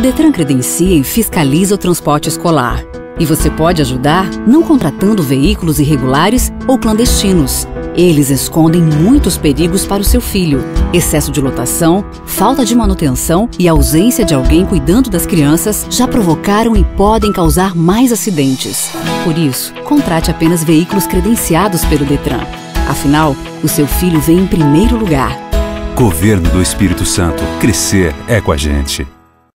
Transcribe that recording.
O Detran credencia e fiscaliza o transporte escolar. E você pode ajudar não contratando veículos irregulares ou clandestinos. Eles escondem muitos perigos para o seu filho: excesso de lotação, falta de manutenção e ausência de alguém cuidando das crianças já provocaram e podem causar mais acidentes. Por isso, contrate apenas veículos credenciados pelo Detran. Afinal, o seu filho vem em primeiro lugar. Governo do Espírito Santo. Crescer é com a gente.